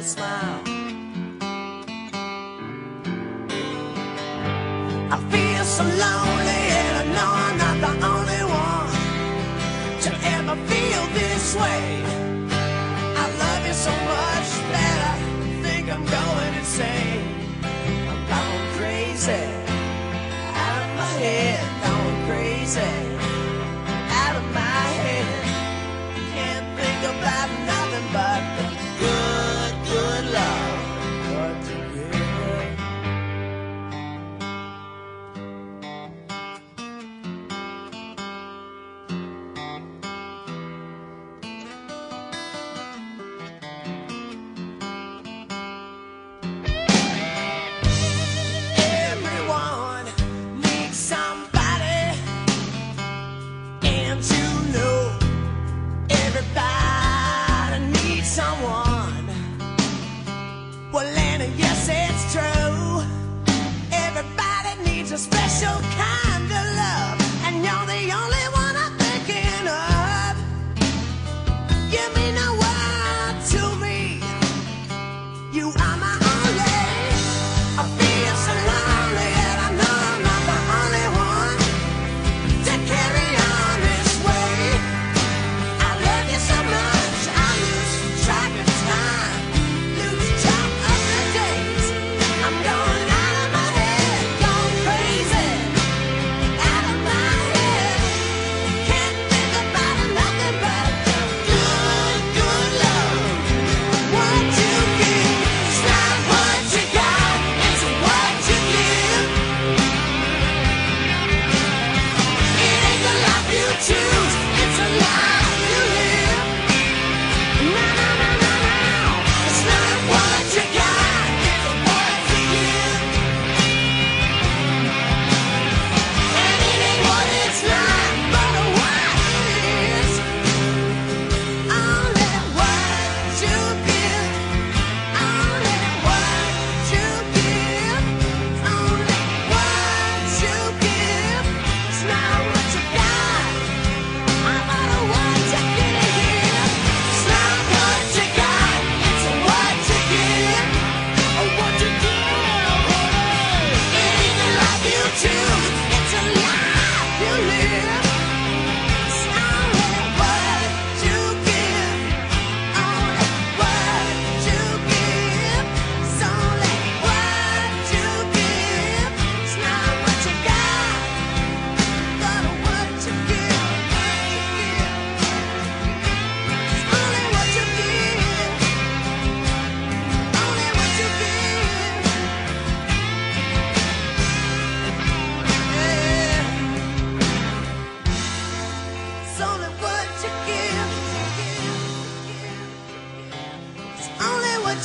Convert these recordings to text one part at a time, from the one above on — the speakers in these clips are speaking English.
your smile. I feel so lonely and I know I'm not the only one to ever feel this way.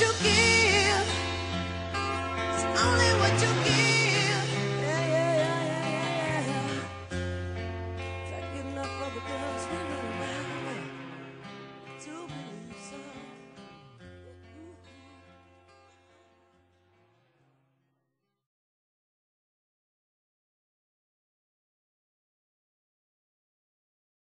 you give?